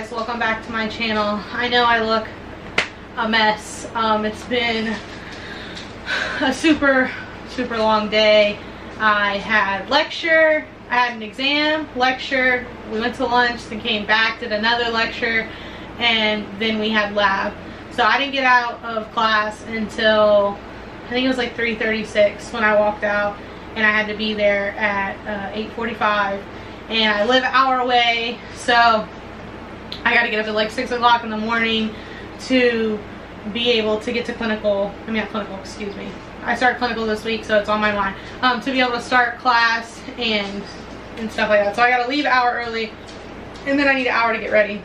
guys welcome back to my channel. I know I look a mess. Um, it's been a super super long day. I had lecture I had an exam lecture we went to lunch then came back did another lecture and then we had lab. So I didn't get out of class until I think it was like 3:36 when I walked out and I had to be there at uh, 8:45 and I live an hour away so I got to get up at like 6 o'clock in the morning to be able to get to clinical, I mean not clinical, excuse me. I start clinical this week so it's on my mind. Um, to be able to start class and, and stuff like that. So I got to leave an hour early and then I need an hour to get ready.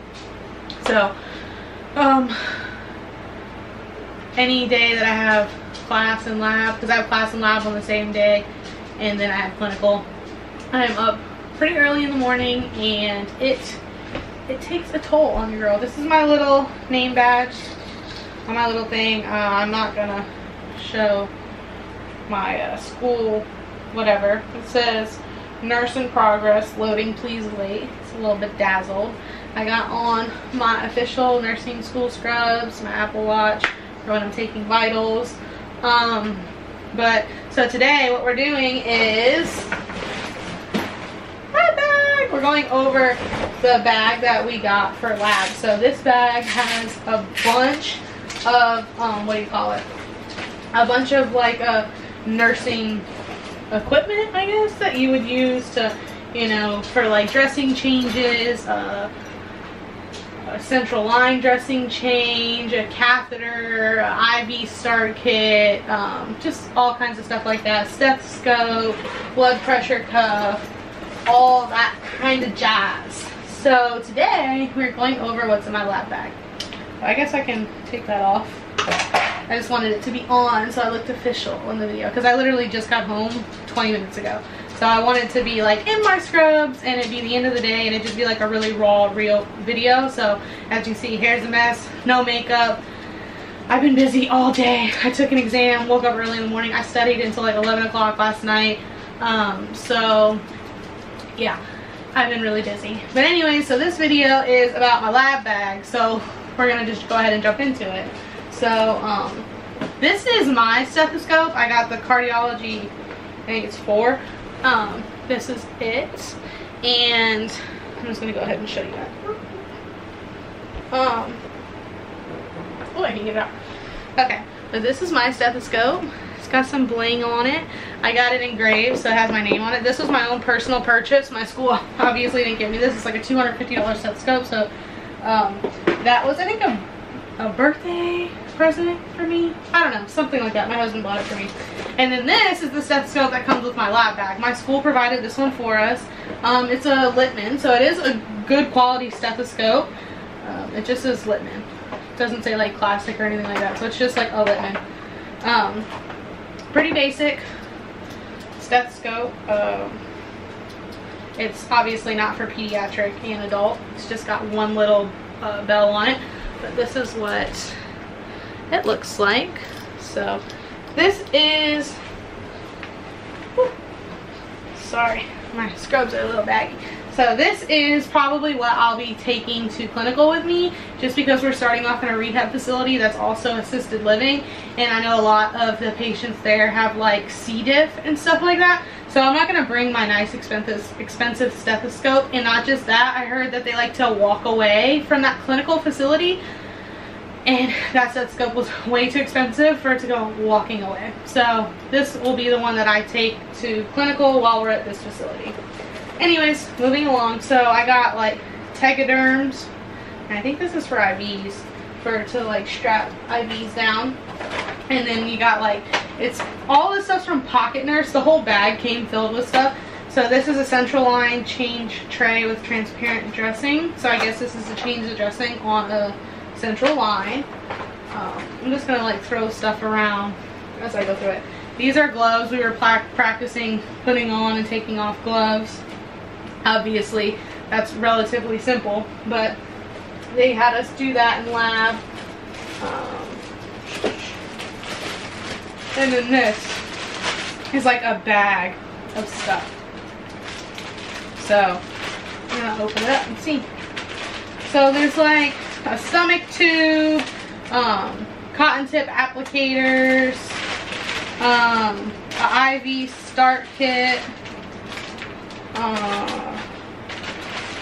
So, um, any day that I have class and lab, because I have class and lab on the same day and then I have clinical, I'm up pretty early in the morning and it it takes a toll on your girl. This is my little name badge on my little thing. Uh, I'm not gonna show my uh, school whatever. It says nurse in progress, loading please wait. It's a little bit dazzled. I got on my official nursing school scrubs, my Apple Watch for when I'm taking vitals. Um, but so today what we're doing is Bye Bag we're going over the bag that we got for lab. So this bag has a bunch of, um, what do you call it? A bunch of like uh, nursing equipment, I guess, that you would use to, you know, for like dressing changes, uh, a central line dressing change, a catheter, a IV start kit, um, just all kinds of stuff like that. Stethoscope, blood pressure cuff, all that kind of jazz. So today we're going over what's in my lab bag. I guess I can take that off. I just wanted it to be on so I looked official in the video because I literally just got home 20 minutes ago. So I wanted to be like in my scrubs and it'd be the end of the day and it'd just be like a really raw, real video. So as you see, hair's a mess, no makeup. I've been busy all day. I took an exam, woke up early in the morning. I studied until like 11 o'clock last night. Um, so yeah, I've been really busy. But anyway, so this video is about my lab bag. So we're gonna just go ahead and jump into it. So um, this is my stethoscope. I got the cardiology, I think it's four. Um, this is it. And I'm just gonna go ahead and show you that. Um, oh, I can get it out. Okay, but this is my stethoscope. Got some bling on it. I got it engraved, so it has my name on it. This was my own personal purchase. My school obviously didn't give me this. It's like a $250 stethoscope, so um, that was, I think, a, a birthday present for me. I don't know, something like that. My husband bought it for me. And then this is the stethoscope that comes with my lab bag. My school provided this one for us. Um, it's a Littmann, so it is a good quality stethoscope. Um, it just says Littmann. It doesn't say like classic or anything like that, so it's just like a Littmann. Um, pretty basic stethoscope. Um, it's obviously not for pediatric and adult. It's just got one little uh, bell on it. But this is what it looks like. So this is, whew, sorry, my scrubs are a little baggy. So this is probably what I'll be taking to clinical with me just because we're starting off in a rehab facility that's also assisted living and I know a lot of the patients there have like C. diff and stuff like that. So I'm not going to bring my nice expensive, expensive stethoscope and not just that, I heard that they like to walk away from that clinical facility and that stethoscope was way too expensive for it to go walking away. So this will be the one that I take to clinical while we're at this facility anyways moving along so i got like tegaderms i think this is for ivs for to like strap ivs down. And then you got like it's all this stuff's from pocket nurse. The whole bag came filled with stuff. So this is a central line change tray with transparent dressing. So i guess this is to change the dressing on a central line. Um, i'm just gonna like throw stuff around as i go through it. These are gloves we were practicing putting on and taking off gloves. Obviously, that's relatively simple, but they had us do that in lab. Um, and then this is like a bag of stuff. So, I'm gonna open it up and see. So there's like a stomach tube, um, cotton tip applicators, um, an IV start kit, uh,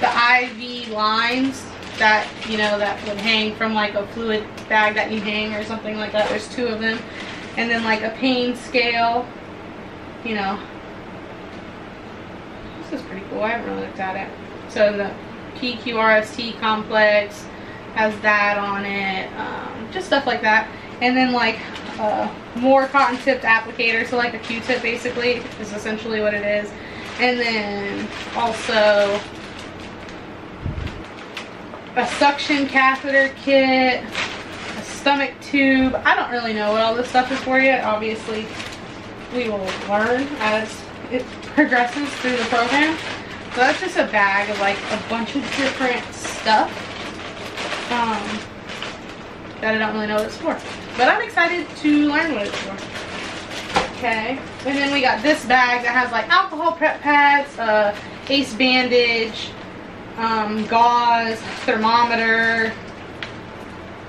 the IV lines that, you know, that would hang from like a fluid bag that you hang or something like that. There's two of them. And then like a pain scale, you know. This is pretty cool. I haven't really looked at it. So the PQRST complex has that on it. Um, just stuff like that. And then like uh, more cotton tipped applicator. So like a Q-tip basically is essentially what it is. And then also a suction catheter kit, a stomach tube. I don't really know what all this stuff is for yet. Obviously, we will learn as it progresses through the program. So that's just a bag of like a bunch of different stuff um, that I don't really know what it's for. But I'm excited to learn what it's for. Okay, and then we got this bag that has like alcohol prep pads, uh, ace bandage, um, gauze, thermometer,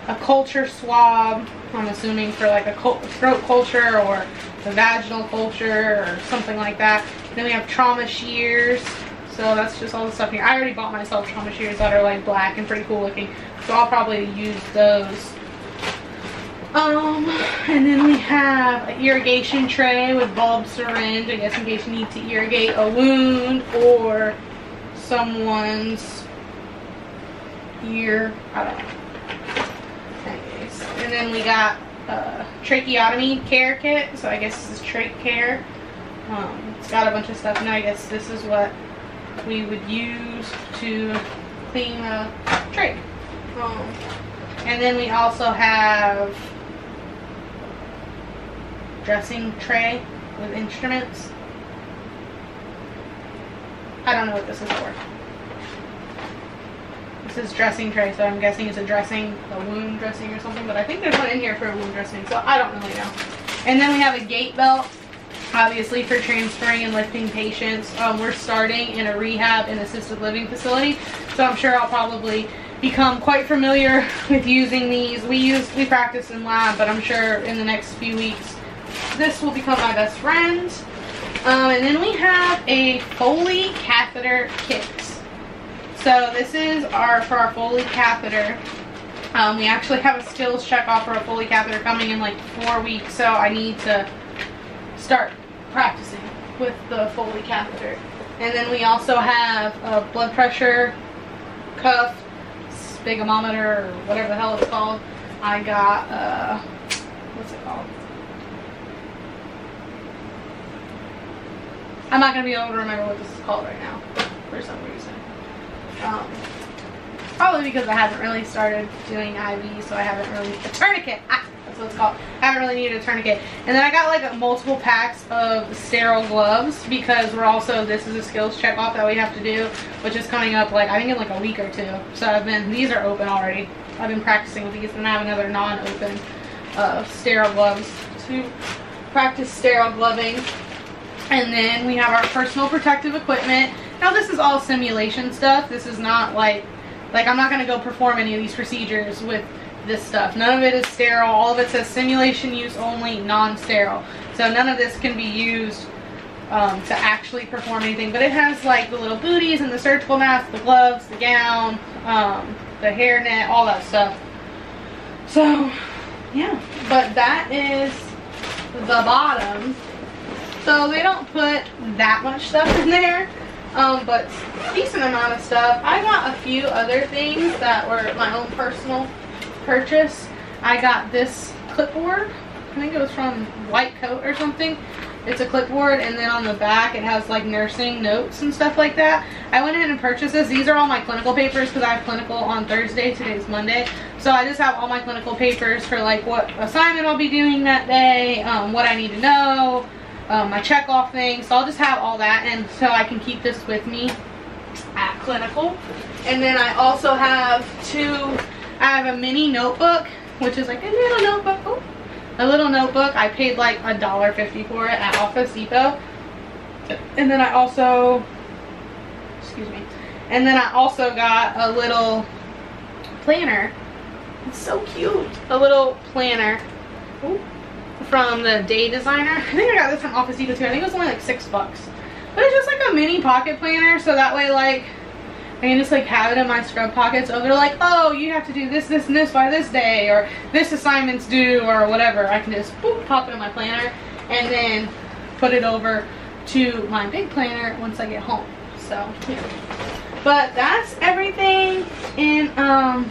a culture swab, I'm assuming for like a throat culture or a vaginal culture or something like that. Then we have trauma shears. So that's just all the stuff here. I already bought myself trauma shears that are like black and pretty cool looking. So I'll probably use those. Um, and then we have an irrigation tray with bulb syringe, I guess in case you need to irrigate a wound or someone's ear. I don't know. Anyways, and then we got a tracheotomy care kit. So I guess this is trach care. Um, it's got a bunch of stuff and I guess this is what we would use to clean the trach. Um, and then we also have dressing tray with instruments. I don't know what this is for. This is dressing tray, so I'm guessing it's a dressing, a wound dressing or something, but I think there's one in here for a wound dressing, so I don't really know. And then we have a gait belt, obviously for transferring and lifting patients. Um, we're starting in a rehab and assisted living facility, so I'm sure I'll probably become quite familiar with using these. We use, we practice in lab, but I'm sure in the next few weeks, this will become my best friend. Um, and then we have a Foley catheter kit. So this is our for our Foley catheter. Um, we actually have a skills check off for a Foley catheter coming in like four weeks, so I need to start practicing with the Foley catheter. And then we also have a blood pressure cuff, sphygmometer, or whatever the hell it's called. I got, uh, what's it called? I'm not going to be able to remember what this is called right now for some reason. Um, probably because I haven't really started doing IV, so I haven't really, a tourniquet, ah, that's what it's called. I haven't really needed a tourniquet. And then I got like multiple packs of sterile gloves because we're also, this is a skills check off that we have to do, which is coming up like, I think in like a week or two. So I've been, these are open already. I've been practicing with these and I have another non-open uh, sterile gloves to practice sterile gloving. And then we have our personal protective equipment. Now this is all simulation stuff. This is not like, like I'm not going to go perform any of these procedures with this stuff. None of it is sterile. All of it says simulation use only, non-sterile. So none of this can be used um, to actually perform anything. But it has like the little booties and the surgical mask, the gloves, the gown, um, the hairnet, all that stuff. So yeah, but that is the bottom so they don't put that much stuff in there, um, but decent amount of stuff. I got a few other things that were my own personal purchase. I got this clipboard. I think it was from White Coat or something. It's a clipboard and then on the back it has like nursing notes and stuff like that. I went in and purchased this. These are all my clinical papers because I have clinical on Thursday. Today's Monday. So I just have all my clinical papers for like what assignment I'll be doing that day, um, what I need to know, um, my check off thing. So I'll just have all that and so I can keep this with me at clinical. And then I also have two, I have a mini notebook, which is like a little notebook. Oh, a little notebook. I paid like a dollar fifty for it at Office Depot. And then I also, excuse me, and then I also got a little planner. It's so cute. A little planner. From the Day Designer. I think I got this from Office Depot too. I think it was only like six bucks. But it's just like a mini pocket planner so that way like I can just like have it in my scrub pockets. So they're like, oh, you have to do this, this, and this by this day, or this assignment's due, or whatever. I can just boop, pop it in my planner and then put it over to my big planner once I get home. So, yeah. But that's everything in um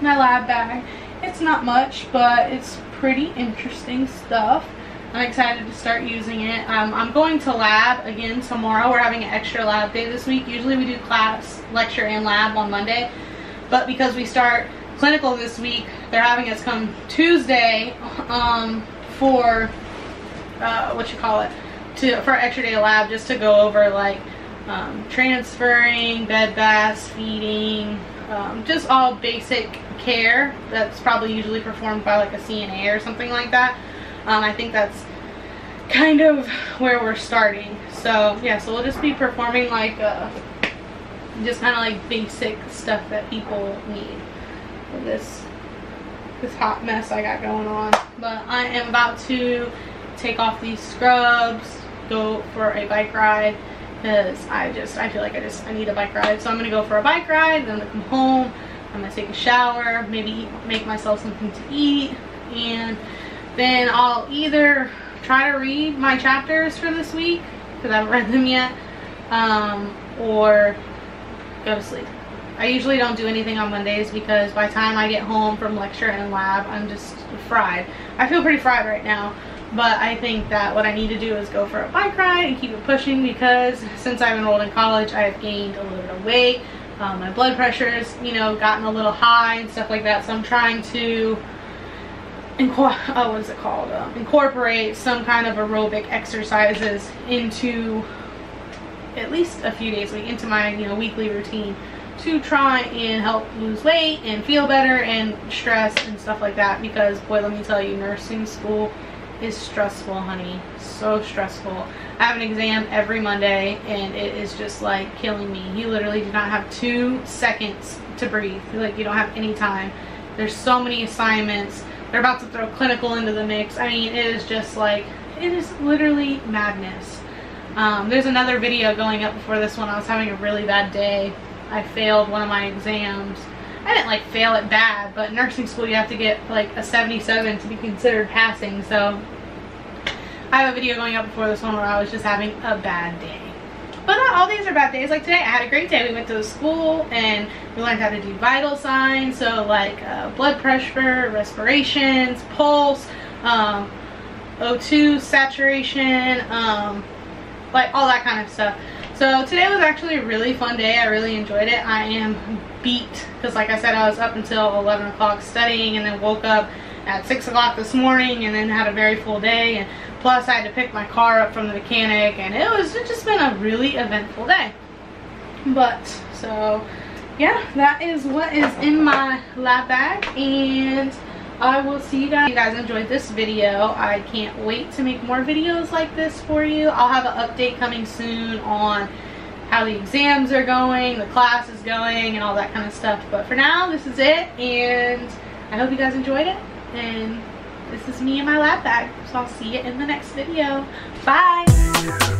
my lab bag. It's not much, but it's pretty interesting stuff. I'm excited to start using it. Um, I'm going to lab again tomorrow. We're having an extra lab day this week. Usually we do class, lecture, and lab on Monday. But because we start clinical this week, they're having us come Tuesday um, for, uh, what you call it, to for extra day lab just to go over like um, transferring, bed baths, feeding, um, just all basic care that's probably usually performed by like a CNA or something like that. Um, I think that's kind of where we're starting. So yeah, so we'll just be performing like uh, just kind of like basic stuff that people need for this this hot mess I got going on. But I am about to take off these scrubs, go for a bike ride because I just I feel like I just I need a bike ride. So I'm gonna go for a bike ride, then I'm gonna come home I'm gonna take a shower, maybe make myself something to eat, and then I'll either try to read my chapters for this week, because I haven't read them yet, um, or go to sleep. I usually don't do anything on Mondays because by the time I get home from lecture and lab, I'm just fried. I feel pretty fried right now, but I think that what I need to do is go for a bike ride and keep it pushing because since I've enrolled in college, I have gained a little bit of weight. Um, my blood pressure's, you know, gotten a little high and stuff like that. So I'm trying to oh, what is it called? Uh, incorporate some kind of aerobic exercises into at least a few days a week into my, you know, weekly routine to try and help lose weight and feel better and stress and stuff like that because boy let me tell you nursing school is stressful honey so stressful I have an exam every Monday and it is just like killing me. You literally do not have two seconds to breathe. Like you don't have any time. There's so many assignments. They're about to throw clinical into the mix. I mean, it is just like, it is literally madness. Um, there's another video going up before this one. I was having a really bad day. I failed one of my exams. I didn't like fail it bad, but nursing school you have to get like a 77 to be considered passing. So I have a video going up before this one where I was just having a bad day. But not all days are bad days. Like today, I had a great day. We went to school and we learned how to do vital signs. So like uh, blood pressure, respirations, pulse, um, O2 saturation, um, like all that kind of stuff. So today was actually a really fun day. I really enjoyed it. I am beat because like I said, I was up until 11 o'clock studying and then woke up at 6 o'clock this morning and then had a very full day. And Plus, I had to pick my car up from the mechanic, and it was just been a really eventful day. But, so, yeah, that is what is in my lab bag, and I will see you guys. You guys enjoyed this video, I can't wait to make more videos like this for you. I'll have an update coming soon on how the exams are going, the class is going, and all that kind of stuff. But for now, this is it, and I hope you guys enjoyed it, and this is me in my lab bag. So I'll see you in the next video. Bye!